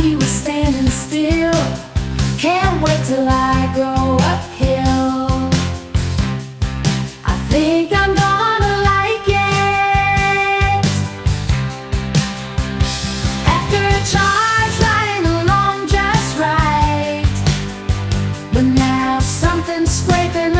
he was standing still. Can't wait till I go uphill. I think I'm gonna like it. After a charge lying along just right. But now something's scraping